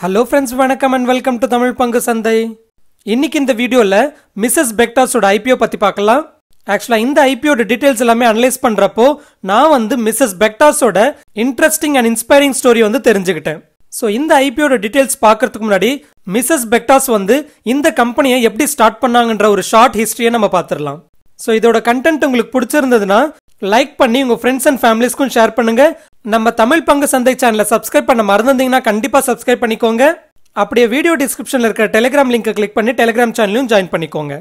Hello friends வணக்கம் and welcome to Tamil பங்கு சந்தை. இன்னைக்கு இந்த வீடியோவில் மிஸ்ஸஸ் பெக்டாஸோட ஐபிஓ பற்றி பார்க்கலாம். ஆக்சுவலாக இந்த ஐபிஓட டீட்டெயில்ஸ் எல்லாமே அனலைஸ் பண்ணுறப்போ நான் வந்து மிஸ்ஸஸ் பெக்டாஸோட இன்ட்ரெஸ்டிங் அண்ட் இன்ஸ்பைரிங் ஸ்டோரி வந்து தெரிஞ்சுக்கிட்டேன். ஸோ இந்த ஐபிஓட டீட்டெயில்ஸ் பார்க்கறதுக்கு முன்னாடி மிஸ்ஸஸ் பெக்டாஸ் வந்து இந்த கம்பெனியை எப்படி ஸ்டார்ட் பண்ணாங்கன்ற ஒரு ஷார்ட் ஹிஸ்ட்ரியை நம்ம பார்த்துடலாம். ஸோ இதோட கண்டென்ட் உங்களுக்கு பிடிச்சிருந்ததுன்னா லைக் பண்ணி உங்கள் ஃப்ரெண்ட்ஸ் அண்ட் ஃபேமிலிஸ்க்கும் ஷேர் பண்ணுங்க. நம்ம தமிழ் பங்கு சந்தை சேனலை சப்ஸ்கிரைப் பண்ண மறந்துருந்தீங்கன்னா கண்டிப்பாக சப்ஸ்கிரைப் பண்ணிக்கோங்க. அப்படியே வீடியோ டிஸ்கிரிப்ஷனில் இருக்கிற டெலிகிராம் லிங்கை கிளிக் பண்ணி டெலிகிராம் சேனலையும் ஜாயின் பண்ணிக்கோங்க.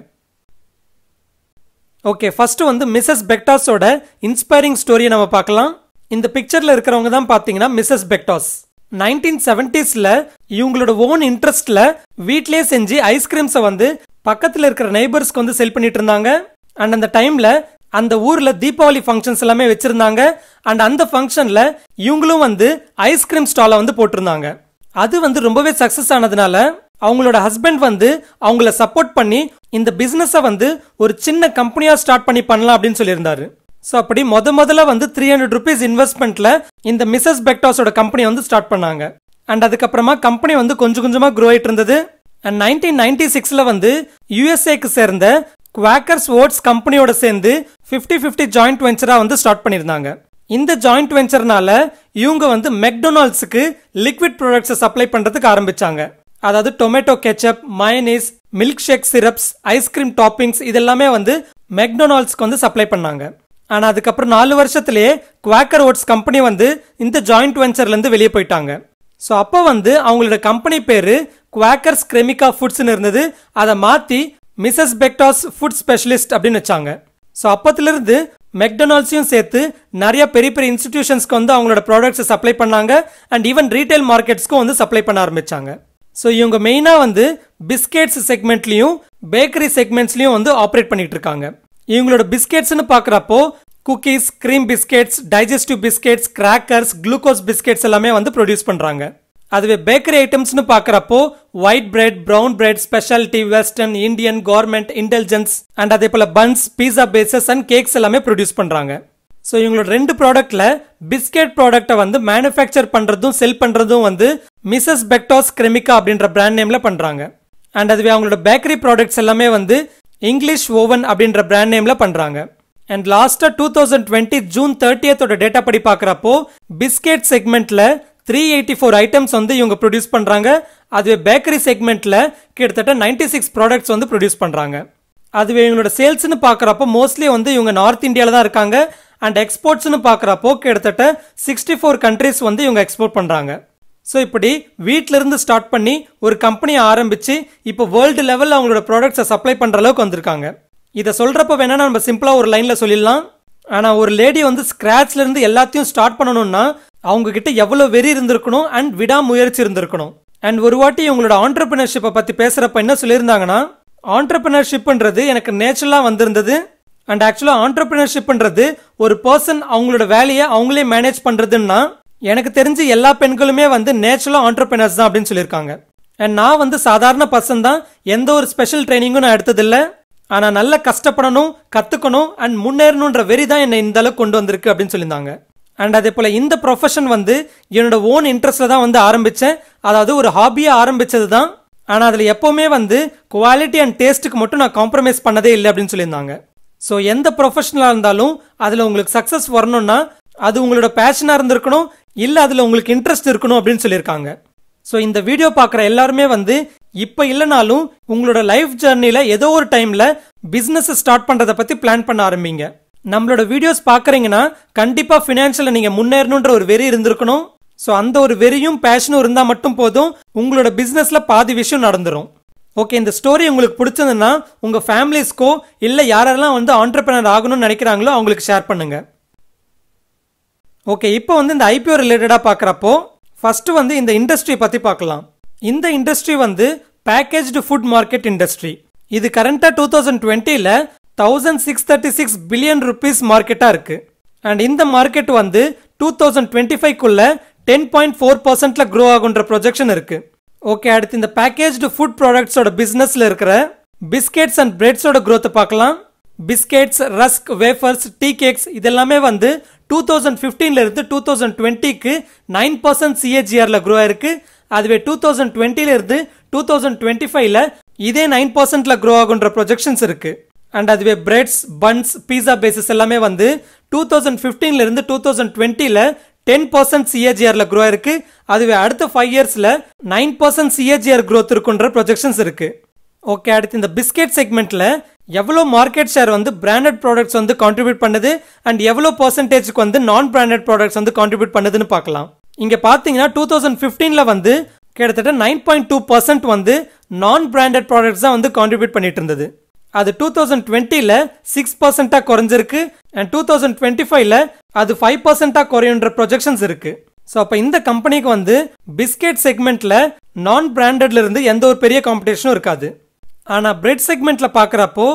ஓகே ஃபஸ்ட்டு வந்து மிஸ்ஸஸ் பெக்டாஸோட இன்ஸ்பைரிங் ஸ்டோரியை நம்ம பார்க்கலாம். இந்த பிக்சரில் இருக்கிறவங்க தான் பார்த்தீங்கன்னா மிஸ்ஸஸ் பெக்டாஸ் நைன்டீன் செவன்டிஸ்ல இவங்களோட ஓன் இன்ட்ரெஸ்ட்டில் வீட்டிலே செஞ்சு ஐஸ்கிரீம்ஸை வந்து பக்கத்தில் இருக்கிற நெய்பர்ஸ்க்கு வந்து செல் பண்ணிட்டு இருந்தாங்க. அண்ட் அந்த டைமில் அந்த ஊர்ல தீபாவளி ஃபங்க்ஷன்ஸ் எல்லாமே வச்சிருந்தாங்க. அண்ட் அந்த ஃபங்க்ஷன்ல இவங்களும் வந்து ஐஸ்கிரீம் ஸ்டாலை வந்து போட்டிருந்தாங்க. அது வந்து ரொம்பவே சக்சஸ் ஆனதுனால அவங்களோட ஹஸ்பண்ட் வந்து அவங்கள சப்போர்ட் பண்ணி இந்த பிஸ்னஸை வந்து ஒரு சின்ன கம்பெனியாக ஸ்டார்ட் பண்ணி பண்ணலாம் அப்படின்னு சொல்லியிருந்தாரு. ஸோ அப்படி முத முதல்ல வந்து த்ரீ ஹண்ட்ரட் ருபீஸ் இன்வெஸ்ட்மெண்ட்ல இந்த மிஸ்ஸஸ் பெக்டாஸோட கம்பெனி வந்து ஸ்டார்ட் பண்ணாங்க. அண்ட் அதுக்கப்புறமா கம்பெனி வந்து கொஞ்சம் கொஞ்சமாக க்ரோ ஆயிட்டு இருந்தது. அண்ட் நைன்டீன் நைன்டி சிக்ஸில் வந்து யூஎஸ்ஏக்கு சேர்ந்த குவாக்கர்ஸ் ஓட்ஸ் கம்பெனியோட சேர்ந்து ஃபிஃப்டி ஃபிஃப்டி ஜாயிண்ட் வெஞ்சராக வந்து ஸ்டார்ட் பண்ணியிருந்தாங்க. இந்த ஜாயிண்ட் வெஞ்சர்னால இவங்க வந்து மெக்டொனால்ட்ஸுக்கு லிக்விட் ப்ராடக்ட்ஸை சப்ளை பண்ணுறதுக்கு ஆரம்பிச்சாங்க. அதாவது tomato ketchup mayonnaise milk shake syrups ice cream toppings இதெல்லாமே வந்து மெக்டொனால்ட்ஸ்க்கு வந்து சப்ளை பண்ணாங்க. ஆனால் அதுக்கப்புறம் நாலு வருஷத்துலேயே குவாக்கர் ஓட்ஸ் கம்பெனி வந்து இந்த ஜாயிண்ட் வெஞ்சர்லேருந்து வெளியே போயிட்டாங்க. ஸோ அப்போ வந்து அவங்களோட கம்பெனி பேர் குவாக்கர்ஸ் கிரெமிகா ஃபுட்ஸ்னு இருந்தது. அதை மாற்றி மிஸ்ஸஸ் பெக்டாஸ் ஃபுட் ஸ்பெஷலிஸ்ட் அப்படின்னு வச்சாங்க. ஸோ அப்போத்துலேருந்து மெக்டொனால்ட்ஸையும் சேர்த்து நிறைய பெரிய பெரிய இன்ஸ்டிடியூஷன்ஸ்க்கு வந்து அவங்களோட ப்ராடக்ட்ஸை சப்ளை பண்ணாங்க. அண்ட் ஈவன் ரீட்டைல் மார்க்கெட்ஸ்க்கும் வந்து சப்ளை பண்ண ஆரம்பிச்சாங்க. ஸோ இவங்க மெயினாக வந்து பிஸ்கெட்ஸ் செக்மெண்ட்லையும் பேக்கரி செக்மெண்ட்ஸ்லையும் வந்து ஆப்ரேட் பண்ணிகிட்டு இருக்காங்க. இவங்களோட பிஸ்கெட்ஸ்னு பார்க்குறப்போ cookies cream biscuits digestive biscuits crackers glucose biscuits எல்லாமே வந்து ப்ரொடியூஸ் பண்ணுறாங்க அதுவே பேக்கரி ஐட்டம்ஸ்னு பார்க்குறப்போ white bread brown bread speciality western Indian government intelligence and அதே போல் buns pizza bases and cakes எல்லாமே ப்ரொடியூஸ் பண்ணுறாங்க ஸோ இவங்களோட ரெண்டு ப்ராடக்ட்ல பிஸ்கெட் ப்ராடக்ட்டை வந்து மேனுஃபேக்சர் பண்ணுறதும் செல் பண்ணுறதும் வந்து மிஸ்ஸஸ் பெக்டாஸ் கிரெமிகா அப்படின்ற பிராண்ட் நேம்ல பண்ணுறாங்க அண்ட் அதுவே அவங்களோட பேக்கரி ப்ராடக்ட்ஸ் எல்லாமே வந்து இங்கிலீஷ் ஓவன் அப்படின்ற பிராண்ட் நேம்ல பண்ணுறாங்க அண்ட் லாஸ்டா டூ தௌசண்ட் டுவெண்ட்டி ஜூன் தேர்ட்டியத்தோட டேட்டா படி பார்க்குறப்போ பிஸ்கெட் செக்மெண்ட்ல த்ரீ எயிட்டி ஃபோர் ஐட்டம்ஸ் வந்து இவங்க ப்ரொடியூஸ் பண்ணுறாங்க அதுவே பேக்கரி செக்மெண்ட்டில் கிட்டத்தட்ட நைன்டி சிக்ஸ் ப்ராடக்ட்ஸ் வந்து ப்ரொடியூஸ் பண்ணுறாங்க அதுவே இவங்களோட சேல்ஸ்னு பார்க்குறப்போ மோஸ்ட்லி வந்து இவங்க நார்த் இந்தியாவில் தான் இருக்காங்க. அண்ட் எக்ஸ்போர்ட்ஸ்னு பார்க்குறப்போ கிட்டத்தட்ட சிக்ஸ்டி ஃபோர் கண்ட்ரிஸ் வந்து இவங்க எக்ஸ்போர்ட் பண்ணுறாங்க ஸோ இப்படி வீட்டிலிருந்து ஸ்டார்ட் பண்ணி ஒரு கம்பெனியை ஆரம்பித்து இப்போ வேர்ல்டு லெவலில் அவங்களோட ப்ராடக்ட்ஸை சப்ளை பண்ணுற அளவுக்கு வந்திருக்காங்க. இதை சொல்கிறப்ப வேணால் நம்ம சிம்பிளாக ஒரு லைனில் சொல்லிடலாம். ஆனால் ஒரு லேடி வந்து ஸ்க்ராட்ச்லேருந்து எல்லாத்தையும் ஸ்டார்ட் பண்ணணும்னா அவங்க கிட்ட எவ்வளோ வெறி இருந்திருக்கணும் அண்ட் விடாமுயற்சி இருந்திருக்கணும். அண்ட் ஒரு வாட்டி இவங்களோட ஆண்டர்பிரினர்ஷிப்பை பற்றி பேசுகிறப்ப என்ன சொல்லியிருந்தாங்கன்னா ஆண்டர்பிரினர்ஷிப்ன்றது எனக்கு நேச்சுரலாக வந்திருந்தது. அண்ட் ஆக்சுவலாக ஆண்டர்பிரினர்ஷிப்ன்றது ஒரு பர்சன் அவங்களோட வேலையை அவங்களே மேனேஜ் பண்ணுறதுன்னா எனக்கு தெரிஞ்சு எல்லா பெண்களுமே வந்து நேச்சுரலாக ஆண்டர்பிரினர்ஸ் தான் அப்படின்னு சொல்லியிருக்காங்க. அண்ட் நான் வந்து சாதாரண பர்சன் தான் எந்த ஒரு ஸ்பெஷல் ட்ரைனிங்கும் நான் எடுத்ததில்லை. ஆனால் நல்லா கஷ்டப்படணும் கற்றுக்கணும் அண்ட் முன்னேறணுன்ற வெறி தான் என்னை இந்த அளவுக்கு கொண்டு வந்திருக்கு அப்படின்னு சொல்லியிருந்தாங்க. அண்ட் அதே போல் இந்த ப்ரொஃபஷன் வந்து என்னோட ஓன் இன்ட்ரெஸ்ட்டில் தான் வந்து ஆரம்பித்தேன் அதாவது ஒரு ஹாபியாக ஆரம்பித்தது தான். ஆனால் அதில் எப்போவுமே வந்து குவாலிட்டி அண்ட் டேஸ்ட்டுக்கு மட்டும் நான் காம்ப்ரமைஸ் பண்ணதே இல்லை அப்படின்னு சொல்லியிருந்தாங்க. ஸோ எந்த ப்ரொஃபஷனலாக இருந்தாலும் அதில் உங்களுக்கு சக்ஸஸ் வரணும்னா அது உங்களோட பேஷனாக இருந்திருக்கணும். இல்லை அதில் உங்களுக்கு இன்ட்ரெஸ்ட் இருக்கணும் அப்படின்னு சொல்லியிருக்காங்க. ஸோ இந்த வீடியோ பார்க்குற எல்லாருமே வந்து இப்போ இல்லைனாலும் உங்களோட லைஃப் ஜேர்னியில் ஏதோ ஒரு டைமில் பிஸ்னஸ் ஸ்டார்ட் பண்ணுறதை பற்றி பிளான் பண்ண ஆரம்பிங்க. நம்மளோட வீடியோஸ் பார்க்குறீங்கன்னா கண்டிப்பாக ஃபினான்ஷியலில் நீங்கள் முன்னேறணுன்ற ஒரு வெறி இருந்திருக்கணும். ஸோ அந்த ஒரு வெறியும் பேஷனும் இருந்தால் மட்டும் போதும் உங்களோட பிஸ்னஸில் பாதி விஷயம் நடந்துரும். ஓகே இந்த ஸ்டோரி உங்களுக்கு பிடிச்சதுன்னா உங்கள் ஃபேமிலிஸ்க்கோ இல்லை யாரெல்லாம் வந்து ஆண்டர்பிரினர் ஆகணும்னு நினைக்கிறாங்களோ அவங்களுக்கு ஷேர் பண்ணுங்கள் ஓகே இப்போ வந்து இந்த ஐபிஓ ரிலேட்டடாக பார்க்குறப்போ ஃபஸ்ட்டு வந்து இந்த இண்டஸ்ட்ரி பற்றி பார்க்கலாம். இந்த இண்டஸ்ட்ரி வந்து பேக்கேஜ்டு ஃபுட் மார்க்கெட் இண்டஸ்ட்ரி இது கரண்ட்டாக டூ தௌசண்ட் டுவெண்ட்டியில் thousand six thirty six billion rupees மார்க்கெட்டாக இருக்குது அண்ட் இந்த மார்க்கெட் வந்து டூ தௌசண்ட் டுவெண்ட்டி ஃபைவ்க்குள்ள டென் பாயிண்ட் ஃபோர் பர்சன்ட்டில் க்ரோ ஆகுன்ற ப்ரொஜெக்ஷன் இருக்குது ஓகே அடுத்து இந்த பேக்கேஜ்டு ஃபுட் ப்ராடக்ட்ஸோட பிஸ்னஸில் இருக்கிற பிஸ்கெட்ஸ் அண்ட் பிரெட்ஸோட க்ரோத்தை பார்க்கலாம். Biscuits rusk wafers tea cakes இதெல்லாமே வந்து டூ தௌசண்ட் ஃபிஃப்டீன்லேருந்து டூ தௌசண்ட் டுவெண்ட்டிக்கு நைன் பர்சன்ட் சிஏஜிஆரில் க்ரோ ஆயிருக்கு. அதுவே டூ தௌசண்ட் டுவெண்ட்டிலேருந்து டூ தௌசண்ட் டுவெண்ட்டி ஃபைவ்ல இதே நைன் பர்சன்ட்ல க்ரோ ஆகுன்ற ப்ரொஜெக்ஷன்ஸ் இருக்குது அண்ட் அதுவே பிரெட்ஸ் பன்ஸ் பீஸா பேசிஸ் எல்லாமே வந்து டூ தௌசண்ட் ஃபிஃப்டீன்ல இருந்து டூ தௌசண்ட் டுவெண்ட்டில டென் பர்சன்ட் சிஏஜிஆர்ல க்ரோ இருக்கு அதுவே அடுத்த ஃபைவ் இயர்ஸ்ல நைன் பர்சன்ட் சிஏஜிஆர் க்ரோத் இருக்குன்ற ப்ரொஜெக்ஷன்ஸ் இருக்கு. ஓகே அடுத்து இந்த பிஸ்கெட் செக்மெண்ட்ல எவ்வளோ மார்க்கெட் ஷேர் வந்து பிராண்டட் ப்ராடக்ட்ஸ் வந்து கான்ட்ரிபியூட் பண்ணுது அண்ட் எவ்வளோ பர்சன்டேஜ்க்கு வந்து நான் பிராண்டட் ப்ராடக்ட்ஸ் வந்து கான்ட்ரிபியூட் பண்ணுதுன்னு பார்க்கலாம். இங்கே பார்த்தீங்கன்னா டூ தௌசண்ட் ஃபிஃப்டீனில் வந்து கிட்டத்தட்ட நைன் பாயிண்ட் டூ பர்சன்ட் வந்து நான் பிராண்டட் ப்ராடக்ட்ஸ் தான் வந்து கான்ட்ரிபியூட் பண்ணிட்டு இருந்தது. அது டூ தௌசண்ட் டுவெண்ட்டியில் சிக்ஸ் பர்சன்ட்டாக குறைஞ்சிருக்கு. அண்ட் டூ தௌசண்ட் டுவெண்ட்டி ஃபைவ்ல அது ஃபைவ் பர்சென்ட்டாக குறையுன்ற ப்ரொஜெக்ஷன்ஸ் இருக்கு. ஸோ அப்போ இந்த கம்பெனிக்கு வந்து பிஸ்கெட் செக்மெண்ட்ல நான் பிராண்டட்ல இருந்து எந்த ஒரு பெரிய காம்படிஷனும் இருக்காது. ஆனால் பிரெட் செக்மெண்ட்ல பார்க்குறப்போ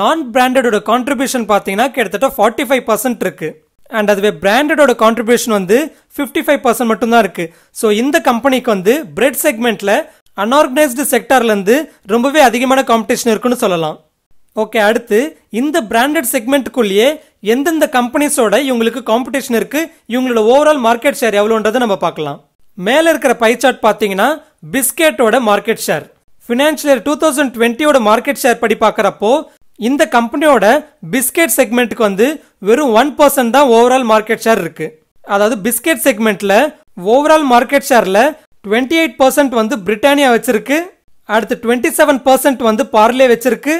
நான் பிராண்டடோட கான்ட்ரிபியூஷன் பார்த்தீங்கன்னா கிட்டத்தட்ட ஃபார்ட்டி ஃபைவ் பர்சன்ட் இருக்கு. அண்ட் அதுவே பிராண்டடோட கான்ட்ரிபியூஷன் வந்து ஃபிஃப்டி ஃபைவ் பர்சன்ட் மட்டும்தான் இருக்கு. ஸோ இந்த கம்பெனிக்கு வந்து பிரெட் செக்மெண்ட்ல அன்ஆர்கனைஸ்டு செக்டார்லேருந்து ரொம்பவே அதிகமான காம்படிஷன் இருக்குன்னு சொல்லலாம். ஓகே அடுத்து இந்த பிராண்டட் செக்மெண்ட்டுக்குள்ளேயே எந்தெந்த கம்பெனிஸோட இவங்களுக்கு காம்படிஷன் இருக்கு இவங்களோட ஓவரால் மார்க்கெட் ஷேர் எவ்வளோன்றதை நம்ம பார்க்கலாம். மேல இருக்கிற pie chart பிஸ்கெட்டோட market share financial year two thousand டுவெண்ட்டியோட market share படி பார்க்குறப்போ இந்த கம்பெனியோட பிஸ்கெட் செக்மெண்ட்டுக்கு வந்து வெறும் ஒன் பர்சன்ட் தான் ஓவரால் மார்க்கெட் ஷேர் இருக்கு. அதாவது பிஸ்கெட் செக்மெண்ட்ல ஓவரால் மார்க்கெட் ஷேர்ல டுவெண்ட்டி எயிட் பர்சன்ட் வந்து பிரிட்டானியா வச்சிருக்கு அடுத்து டுவெண்ட்டி செவன் பர்சன்ட் வந்து பார்லே வச்சிருக்கு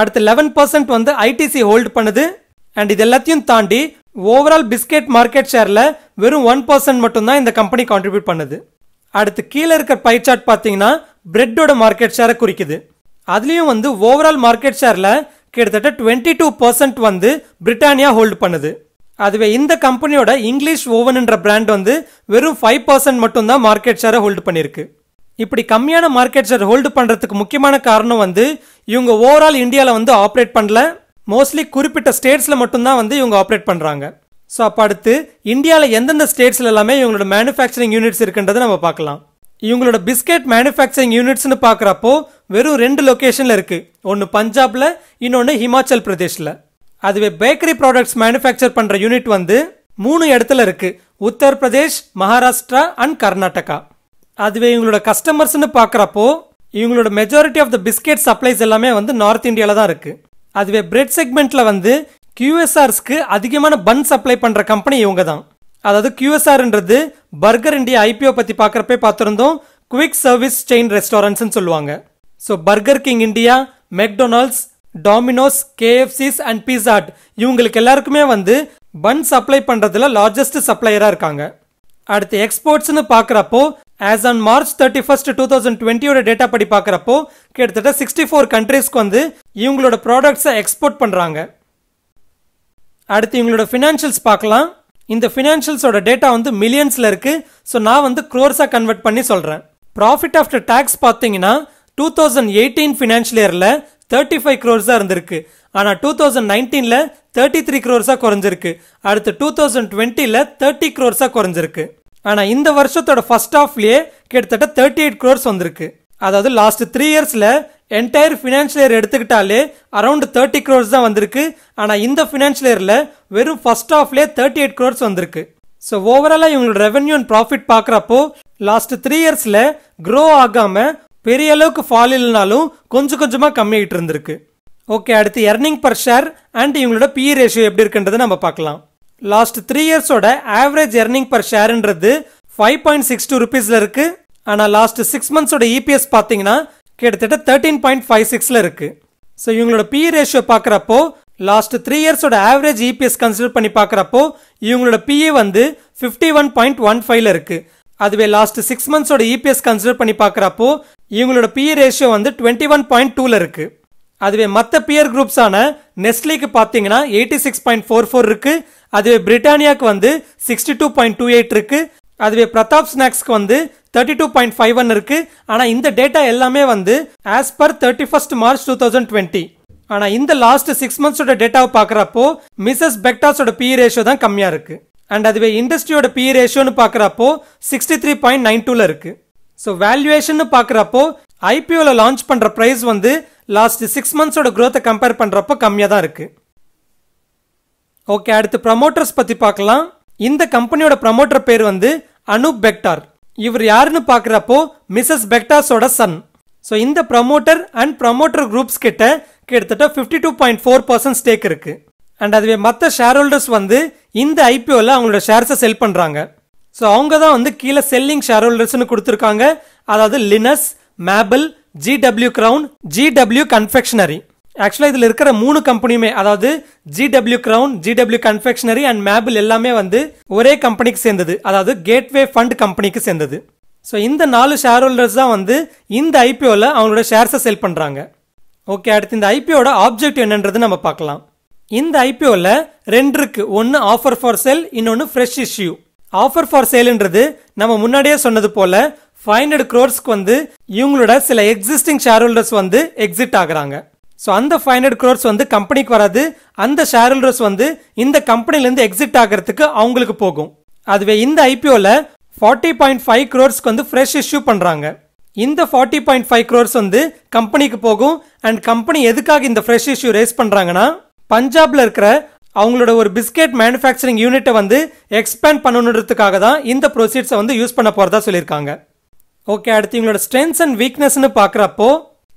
அடுத்து லெவன் பர்சன்ட் வந்து ஐடிசி ஹோல்ட் பண்ணுது. அண்ட் இது எல்லாத்தையும் தாண்டி ஓவரால் பிஸ்கெட் மார்க்கெட் ஷேரில் வெறும் ஒன் பர்சன்ட் மட்டும்தான் இந்த கம்பெனி கான்ட்ரிபியூட் பண்ணுது. அடுத்து கீழே இருக்கிற பை சார்ட் பார்த்தீங்கன்னா பிரெட்டோட மார்க்கெட் ஷேரை குறிக்குது. அதுலேயும் வந்து ஓவரால் மார்க்கெட் ஷேரில் கிட்டத்தட்ட டுவெண்ட்டி டூ பர்சன்ட் வந்து பிரிட்டானியா ஹோல்டு பண்ணுது. அதுவே இந்த கம்பெனியோட இங்கிலீஷ் ஓவன்ன்ற பிராண்ட் வந்து வெறும் ஃபைவ் பர்சன்ட் மட்டும்தான் மார்க்கெட் ஷேரை ஹோல்டு பண்ணியிருக்கு. இப்படி கம்மியான மார்க்கெட் ஷேர் ஹோல்டு பண்ணுறதுக்கு முக்கியமான காரணம் வந்து இவங்க ஓவரால் இந்தியாவில் வந்து ஆப்ரேட் பண்ணல. மோஸ்ட்லி குறிப்பிட்ட ஸ்டேட்ஸில் மட்டும்தான் வந்து இவங்க ஆப்ரேட் பண்ணுறாங்க ஸோ அப்போ அடுத்து இந்தியாவில் எந்தெந்த ஸ்டேட்ஸ்ல எல்லாமே இவங்களோட மேனுஃபேக்சரிங் யூனிட்ஸ் இருக்குன்றதை நம்ம பார்க்கலாம். இவங்களோட பிஸ்கெட் மேனுஃபேக்சரிங் யூனிட்ஸ்னு பார்க்குறப்போ வெறும் ரெண்டு லொக்கேஷனில் இருக்குது ஒன்று பஞ்சாபில் இன்னொன்று ஹிமாச்சல் பிரதேஷில். அதுவே பேக்கரி ப்ராடக்ட்ஸ் மேனுஃபேக்சர் பண்ணுற யூனிட் வந்து மூணு இடத்துல இருக்குது உத்தரப்பிரதேஷ் மகாராஷ்டிரா அண்ட் கர்நாடகா. அதுவே இவங்களோட கஸ்டமர்ஸ்னு பார்க்குறப்போ இவங்களோட majority of the biscuit supplies எல்லாமே வந்து நார்த் இந்தியாவில் தான் இருக்குது அதுவே பிரெட் செக்மெண்ட்டில் வந்து கியூஎஸ்ஆர்ஸ்க்கு அதிகமான பன் சப்ளை பண்ணுற கம்பெனி இவங்க தான் அதாவது கியூஎஸ்ஆர்ன்றது பர்கர் இண்டியா ஐபிஓ பற்றி பார்க்குறப்பே பார்த்துருந்தோம். குவிக் சர்வீஸ் செயின் ரெஸ்டாரண்ட்ஸ்னு சொல்லுவாங்க. So Burger King India McDonald's Domino's KFCs and Pizza Hut இவங்களுக்கு எல்லாருக்குமே வந்து பன் சப்ளை பண்ணுறதுல லார்ஜஸ்ட் சப்ளையராக இருக்காங்க. அடுத்து எக்ஸ்போர்ட்ஸ்னு பார்க்குறப்போ as on March thirty first two thousand டுவெண்ட்டியோட data படி பார்க்குறப்போ கிட்டத்தட்ட சிக்ஸ்டி ஃபோர் கண்ட்ரீஸ்க்கு வந்து இவங்களோட ப்ராடக்ட்ஸை எக்ஸ்போர்ட் பண்ணுறாங்க அடுத்து இவங்களோட ஃபினான்ஷியல்ஸ் பார்க்கலாம். இந்த ஃபினான்ஷியல்ஸோட டேட்டா வந்து மில்லியன்ஸில் இருக்குது ஸோ நான் வந்து க்ரோர்ஸாக கன்வெர்ட் பண்ணி சொல்கிறேன் ப்ராஃபிட் ஆஃப்டர் டேக்ஸ் பார்த்தீங்கன்னா டூ தௌசண்ட் எயிட்டீன் ஃபினான்ஷியல் இயரில் தேர்ட்டி ஃபைவ் க்ரோர்ஸாக இருந்திருக்கு. ஆனால் டூ தௌசண்ட் நைன்டீனில் தேர்ட்டி த்ரீ க்ரோர்ஸாக குறைஞ்சிருக்கு. அடுத்து டூ தௌசண்ட் டுவெண்ட்டியில் தேர்ட்டி க்ரோர்ஸாக குறைஞ்சிருக்கு. ஆனால் இந்த வருஷத்தோட ஃபர்ஸ்ட் ஹாஃப்லேயே கிட்டத்தட்ட தேர்ட்டி எயிட் க்ரோர்ஸ் வந்திருக்கு. அதாவது லாஸ்ட் த்ரீ இயர்ஸில் என்டையர் ஃபினான்ஷியல் இயர் எடுத்துக்கிட்டாலே அரௌண்ட் தேர்ட்டி க்ரோர்ஸ் தான் வந்திருக்கு. ஆனால் இந்த ஃபினான்ஷியல் இயரில் வெறும் ஃபர்ஸ்ட் ஹாஃப்லேயே தேர்ட்டி எயிட் க்ரோர்ஸ் வந்திருக்கு. ஸோ ஓவராலாக இவங்களோட ரெவென்யூ அண்ட் ப்ராஃபிட் பார்க்குறப்போ லாஸ்ட் த்ரீ இயர்ஸில் க்ரோ ஆகாமல் பெரிய அளவுக்கு ஃபால் இல்லைனாலும் கொஞ்சம் கொஞ்சமாக கம்மியாகிட்டு இருந்திருக்கு. ஓகே அடுத்து எர்னிங் பர் ஷேர் அண்ட் இவங்களோட பி ரேஷியோ எப்படி இருக்குன்றதை நம்ம பார்க்கலாம். லாஸ்ட் த்ரீ இயர்ஸோட ஆவரேஜ் எர்னிங் பர் ஷேர்ன்றது ஃபைவ் பாயிண்ட் சிக்ஸ் டூ ருபீஸில் இருக்கு. ஆனால் லாஸ்ட் சிக்ஸ் மந்த்ஸோட இபிஎஸ் பார்த்தீங்கன்னா கிட்டத்தட்ட தேர்ட்டீன் பாயிண்ட் ஃபைவ் சிக்ஸில் இருக்கு. ஸோ இவங்களோட பி ரேஷியோ பார்க்குறப்போ லாஸ்ட் த்ரீ இயர்ஸோட ஆவரேஜ் இபிஎஸ் கன்சிடர் பண்ணி பார்க்குறப்போ இவங்களோட பிஏ வந்து ஃபிஃப்டி ஒன் பாயிண்ட் ஒன் ஃபைவ்ல இருக்கு. அதுவே லாஸ்ட் சிக்ஸ் மந்த்ஸோட இபிஎஸ் கன்சிடர் பண்ணி பார்க்குறப்போ இவங்களோட பிஏ ரேஷியோ வந்து டுவெண்ட்டி ஒன் பாயிண்ட் டூல இருக்கு. அதுவே மற்ற பியர் குரூப்ஸான நெஸ்ட்லிக்கு பார்த்தீங்கன்னா eighty six point four four இருக்குது அதுவே பிரிட்டானியாக்கு வந்து sixty two point two eight இருக்கு. அதுவே பிரதாப் ஸ்நாக்ஸ்க்கு வந்து thirty two point five one இருக்கு. ஆனா இந்த டேட்டா எல்லாமே வந்து as per thirty first March two thousand twenty ஆனா இந்த லாஸ்ட் சிக்ஸ் மந்த்ஸோட டேட்டாவை பார்க்குறப்போ மிஸ்ஸஸ் பெக்டாஸோட பி ரேஷியோ தான் கம்மியா இருக்கு. அண்ட் அதுவே இண்டஸ்ட்ரியோட பி ரேஷியோன்னு பார்க்குறப்போ சிக்ஸ்டி த்ரீ பாயிண்ட் நைன் டூல இருக்கு. ஸோ வேல்யூவேஷன் பார்க்குறப்போ ஐபிஓல லான்ச் பண்ற பிரைஸ் வந்து லாஸ்ட் சிக்ஸ் மந்த்ஸோட க்ரோத்தை கம்பேர் பண்றப்போ கம்மியாக தான் இருக்கு. ஓகே அடுத்து ப்ரமோட்டர்ஸ் பற்றி பார்க்கலாம். இந்த கம்பெனியோட ப்ரமோட்டர் பேர் வந்து அனூப் பெக்டார். இவர் யாருன்னு பார்க்குறப்போ மிஸ்ஸஸ் பெக்டாஸோட சன் ஸோ இந்த ப்ரமோட்டர் அண்ட் ப்ரமோட்டர் குரூப்ஸ் கிட்ட கிட்டத்தட்ட fifty two point four percent stake இருக்கு. அண்ட் அதுவே மற்ற ஷேர் ஹோல்டர்ஸ் வந்து இந்த ஐபிஓவில் அவங்களோட ஷேர்ஸை செல் பண்ணுறாங்க ஸோ அவங்க தான் வந்து கீழே செல்லிங் ஷேர் ஹோல்டர்ஸ்னு கொடுத்துருக்காங்க. அதாவது Linus Maple GW Crown GW confectionery ஆக்சுவலாக இதில் இருக்கிற மூணு கம்பெனியுமே அதாவது GW Crown GW confectionery and Maple எல்லாமே வந்து ஒரே கம்பெனிக்கு சேர்ந்தது. அதாவது கேட்வே ஃபண்ட் கம்பெனிக்கு சேர்ந்தது. ஸோ இந்த நாலு ஷேர் ஹோல்டர்ஸ் தான் வந்து இந்த ஐபிஓவில் அவங்களோட ஷேர்ஸை செல் பண்ணுறாங்க ஓகே அடுத்து இந்த ஐபிஓட ஆப்ஜெக்ட் என்னன்றது நம்ம பார்க்கலாம். இந்த ஐபிஓவில் ரெண்டு இருக்கு. ஒன்று ஆஃபர் ஃபார் சேல் இன்னொன்று ஃப்ரெஷ் இஷ்யூ ஆஃபர் ஃபார் சேல்ன்றது நம்ம முன்னாடியே சொன்னது போல ஃபைவ் ஹண்ட்ரட் க்ரோர்ஸ்க்கு வந்து இவங்களோட சில எக்ஸிஸ்டிங் ஷேர் ஹோல்டர்ஸ் வந்து எக்ஸிட் ஆகுறாங்க. ஸோ அந்த ஃபைவ் ஹண்ட்ரட் க்ரோர்ஸ் வந்து கம்பெனிக்கு வராது. அந்த ஷேர் ஹோல்டர்ஸ் வந்து இந்த கம்பெனிலேருந்து எக்ஸிட் ஆகிறதுக்கு அவங்களுக்கு போகும். அதுவே இந்த ஐபிஓவில் ஃபார்ட்டி பாயிண்ட் ஃபைவ் க்ரோர்ஸ்க்கு வந்து ஃப்ரெஷ் இஷ்யூ பண்ணுறாங்க இந்த ஃபார்ட்டி பாயிண்ட் ஃபைவ் க்ரோர்ஸ் வந்து கம்பெனிக்கு போகும். அண்ட் கம்பெனி எதுக்காக இந்த ஃப்ரெஷ் இஷ்யூ ரேஸ் பண்ணுறாங்கன்னா பஞ்சாபில் இருக்கிற அவங்களோட ஒரு பிஸ்கெட் மேனுஃபேக்சரிங் யூனிட்டை வந்து எக்ஸ்பேண்ட் பண்ணணுன்றதுக்காக தான் இந்த ப்ரொசீட்ஸை வந்து யூஸ் பண்ண போகிறதா சொல்லியிருக்காங்க. ஓகே அடுத்து இவங்களோட ஸ்ட்ரென்த்ஸ் அண்ட் வீக்னஸ்னு பார்க்குறப்போ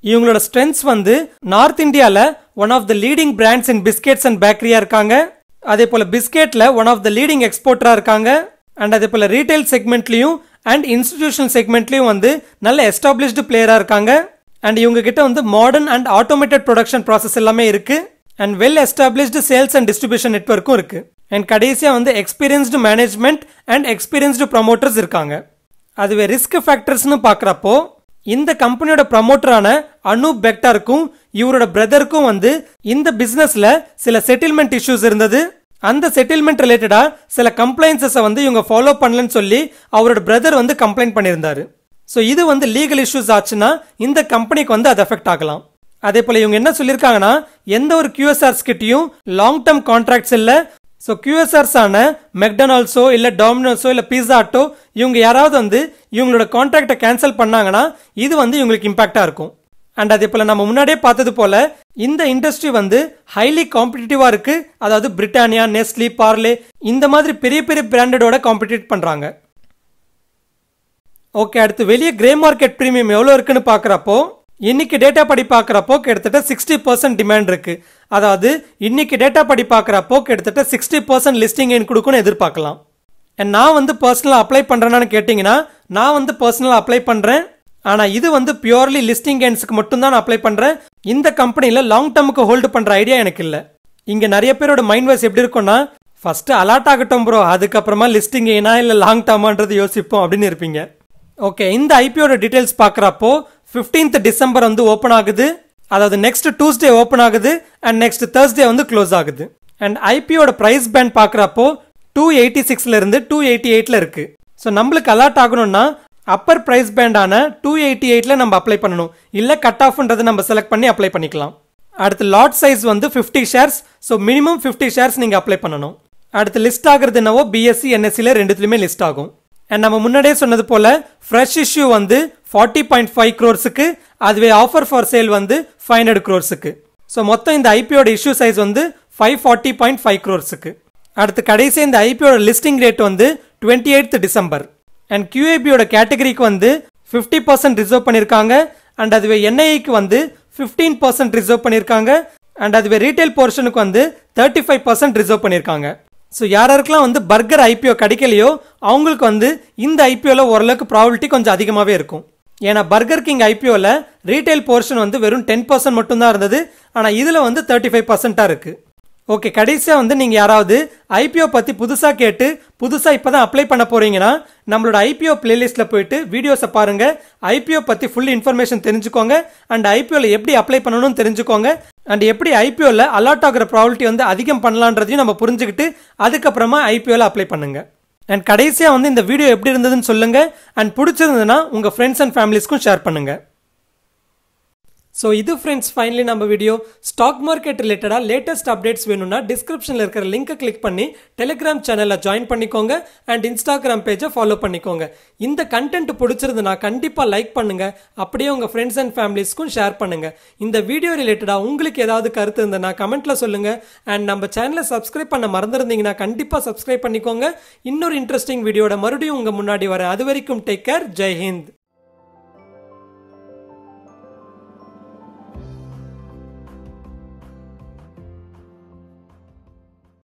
இவங்களோட ஸ்ட்ரென்த்ஸ் வந்து நார்த் இந்தியாவில் one of the leading brands in biscuits and பேக்கரியா இருக்காங்க. அதே போல பிஸ்கெட்ல ஒன் ஆஃப் த லீடிங் எக்ஸ்போர்ட்டரா இருக்காங்க. அண்ட் அதே போல ரீட்டைல் செக்மெண்ட்லயும் அண்ட் இன்ஸ்டிடியூஷனல் செக்மெண்ட்லயும் வந்து நல்ல எஸ்டாப்ளிஷ்டு பிளேயரா இருக்காங்க. அண்ட் இவங்க கிட்ட வந்து modern and automated production process எல்லாமே இருக்கு. And well established sales and distribution நெட்வொர்க்கும் இருக்கு. அண்ட் கடைசியாக வந்து experienced management and experienced promoters இருக்காங்க. அதுவே ரிஸ்க் ஃபேக்டர்ஸ்னு பார்க்குறப்போ இந்த கம்பெனியோட ப்ரமோட்டரான அனூப் பெக்டாருக்கும் இவரோட பிரதருக்கும் வந்து இந்த பிசினஸ்ல சில செட்டில்மெண்ட் இஷ்யூஸ் இருந்தது. அந்த செட்டில்மெண்ட் ரிலேட்டடா சில கம்ப்ளைன்சஸை வந்து இவங்க ஃபாலோ பண்ணலன்னு சொல்லி அவரோட பிரதர் வந்து கம்ப்ளைண்ட் பண்ணியிருந்தாரு. ஸோ இது வந்து லீகல் இஷ்யூஸ் ஆச்சுன்னா இந்த கம்பெனிக்கு வந்து அது எஃபெக்ட் ஆகலாம். அதே போல இவங்க என்ன சொல்லியிருக்காங்கன்னா எந்த ஒரு கியூஎஸ்ஆர்ஸ் கிட்டையும் லாங் டேர்ம் கான்ட்ராக்ட்ஸ் இல்லை ஸோ கியூஎஸ்ஆர்ஸான ஆன மெக்டொனால்ட்ஸோ இல்லை டாமினோஸோ இல்லை பீஸா இவங்க யாராவது வந்து இவங்களோட கான்ட்ராக்டை கேன்சல் பண்ணாங்கன்னா இது வந்து இவங்களுக்கு இம்பாக்டாக இருக்கும். அண்ட் அதே போல் நம்ம முன்னாடியே பார்த்தது போல் இந்த இண்டஸ்ட்ரி வந்து ஹைலி காம்படிட்டிவாக இருக்குது அதாவது பிரிட்டானியா நெஸ்லி பார்லே இந்த மாதிரி பெரிய பெரிய பிராண்டடோட காம்படிட் பண்ணுறாங்க ஓகே அடுத்து வெளியே கிரே மார்க்கெட் ப்ரீமியம் எவ்வளோ இருக்குன்னு பார்க்குறப்போ இன்றைக்கி டேட்டா படி பார்க்குறப்போ கிட்டத்தட்ட சிக்ஸ்டி பர்சன்ட் டிமாண்ட் இருக்குது அதாவது இன்றைக்கி டேட்டா படி பார்க்குறப்போ கிட்டத்தட்ட சிக்ஸ்டி பர்சன்ட் லிஸ்டிங் என் கொடுக்குன்னு எதிர்பார்க்கலாம். And நான் வந்து பர்சனலாக அப்ளை பண்ணுறேன்னு கேட்டிங்கன்னா நான் வந்து பர்சனலாக அப்ளை பண்ணுறேன் ஆனால் இது வந்து பியூர்லி லிஸ்டிங் கெயின்ஸுக்கு மட்டும்தான் நான் அப்ளை பண்ணுறேன் இந்த கம்பெனியில் லாங் டேர்முக்கு ஹோல்டு பண்ணுற ஐடியா எனக்கு இல்லை. இங்கே நிறைய பேரோட மைண்ட் வாய்ஸ் எப்படி இருக்கும்னா ஃபஸ்ட்டு அலாட் ஆகட்டும் ப்ரோ அதுக்கப்புறமா லிஸ்டிங் ஏனா இல்லை லாங் டேர்மான்றது யோசிப்போம் அப்படின்னு இருப்பீங்க. ஓகே இந்த ஐபியோட டீட்டெயில்ஸ் பார்க்குறப்போ ஃபிஃப்டீன்த் டிசம்பர் வந்து ஓப்பன் ஆகுது. அதாவது நெக்ஸ்ட் டூஸ்டே ஓப்பன் ஆகுது அண்ட் நெக்ஸ்ட் தேர்ஸ்டே வந்து க்ளோஸ் ஆகுது. அண்ட் ஐபியோட ப்ரைஸ் பேண்ட் பார்க்குறப்போ டூ எயிட்டி சிக்ஸ்ல இருந்து டூ எயிட்டி எயிட்ல இருக்கு. ஸோ நம்மளுக்கு அலாட் ஆகணும்னா அப்பர் ப்ரைஸ் பேண்டான டூ எயிட்டி எயிட்ல நம்ம அப்ளை பண்ணணும். இல்லை கட் ஆஃப்ன்றது நம்ம செலக்ட் பண்ணி அப்ளை பண்ணிக்கலாம். அடுத்து லாட் சைஸ் வந்து fifty shares so minimum fifty shares நீங்கள் அப்ளை பண்ணணும். அடுத்து லிஸ்ட் ஆகிறது என்னவோ பிஎஸ்சி என்எஸ்சியில் ரெண்டுத்துலையுமே லிஸ்ட் ஆகும். அண்ட் நம்ம முன்னாடியே சொன்னது போல ஃப்ரெஷ் இஷ்யூ வந்து ஃபார்ட்டி பாயிண்ட் ஃபைவ் க்ரோர்ஸுக்கு அதுவே ஆஃபர் ஃபார் சேல் வந்து ஃபைவ் ஹண்ட்ரட் க்ரோர்ஸுக்கு ஸோ மொத்தம் இந்த ஐபியோட இஷ்யூ சைஸ் வந்து ஃபைவ் ஃபார்ட்டி பாயிண்ட் ஃபைவ் க்ரோர்ஸுக்கு அடுத்து கடைசி இந்த ஐபியோட லிஸ்டிங் ரேட் வந்து டுவெண்ட்டி எயித் டிசம்பர் அண்ட் கியூஏபியோட கேட்டகரிக்கு வந்து ஃபிஃப்டி பர்சன்ட் ரிசர்வ் பண்ணியிருக்காங்க அண்ட் அதுவே என்ஐக்கு வந்து ஃபிஃப்டீன் பர்சன்ட் ரிசர்வ் பண்ணியிருக்காங்க அண்ட் அதுவே ரீட்டைல் போர்ஷனுக்கு வந்து தேர்ட்டி ஃபைவ் பர்சன்ட் ரிசர்வ் பண்ணியிருக்காங்க ஸோ யாராருக்கெல்லாம் வந்து பர்கர் ஐபிஓ கிடைக்கலையோ அவங்களுக்கு வந்து இந்த ஐபிஓவில் ஓரளவுக்கு ப்ராபிலிட்டி கொஞ்சம் அதிகமாகவே இருக்கும். ஏன்னா பர்கர் கிங் ஐபிஓவில் ரீட்டைல் போர்ஷன் வந்து வெறும் டென் பர்சன்ட் மட்டும்தான் இருந்தது. ஆனால் இதில் வந்து தேர்ட்டி ஃபைவ் பர்சன்ட்டாக இருக்குது ஓகே கடைசியாக வந்து நீங்கள் யாராவது ஐபிஓ பற்றி புதுசாக கேட்டு புதுசாக இப்போ தான் அப்ளை பண்ண போகிறீங்கன்னா நம்மளோட ஐபிஓ பிளேலிஸ்ட்டில் போயிட்டு வீடியோஸை பாருங்கள் ஐபிஓ பற்றி ஃபுல் இன்ஃபர்மேஷன் தெரிஞ்சுக்கோங்க. அண்ட் ஐபிஓவில் எப்படி அப்ளை பண்ணணும்னு தெரிஞ்சுக்கோங்க. அண்ட் எப்படி ஐபிஓவில் அலாட் ஆகிற ப்ராபிலிட்டி வந்து அதிகம் பண்ணலான்றதையும் நம்ம புரிஞ்சுக்கிட்டு அதுக்கப்புறமா ஐபிஓவில் அப்ளை பண்ணுங்கள் அண்ட் கடைசியாக வந்து இந்த வீடியோ எப்படி இருந்ததுன்னு சொல்லுங்கள் அண்ட் பிடிச்சிருந்ததுன்னா உங்கள் ஃப்ரெண்ட்ஸ் அண்ட் ஃபேமிலிஸ்க்கும் ஷேர் பண்ணுங்கள் ஸோ இது ஃப்ரெண்ட்ஸ் ஃபைனலி நம்ம வீடியோ ஸ்டாக் மார்க்கெட் ரிலேட்டடாக லேட்டஸ்ட் அப்டேட்ஸ் வேணும்னா டிஸ்கிரிப்ஷனில் இருக்கிற லிங்கை கிளிக் பண்ணி டெலிகிராம் சேனலில் ஜாயின் பண்ணிக்கோங்க அண்ட் இன்ஸ்டாகிராம் பேஜை ஃபாலோ பண்ணிக்கோங்க. இந்த கண்டென்ட் பிடிச்சிருந்துன்னா கண்டிப்பாக லைக் பண்ணுங்க. அப்படியே உங்கள் ஃப்ரெண்ட்ஸ் அண்ட் ஃபேமிலிஸ்க்கும் ஷேர் பண்ணுங்க. இந்த வீடியோ ரிலேட்டடாக உங்களுக்கு ஏதாவது கருத்து இருந்ததுன்னா கமெண்ட்ல சொல்லுங்க. அண்ட் நம்ம சேனலை சப்ஸ்கிரைப் பண்ண மறந்துருந்தீங்கன்னா கண்டிப்பாக சப்ஸ்கிரைப் பண்ணிக்கோங்க. இன்னொரு இன்ட்ரெஸ்டிங் வீடியோட மறுபடியும் உங்கள் முன்னாடி வர அது வரைக்கும் டேக் கேர் ஜெய் ஹிந்த்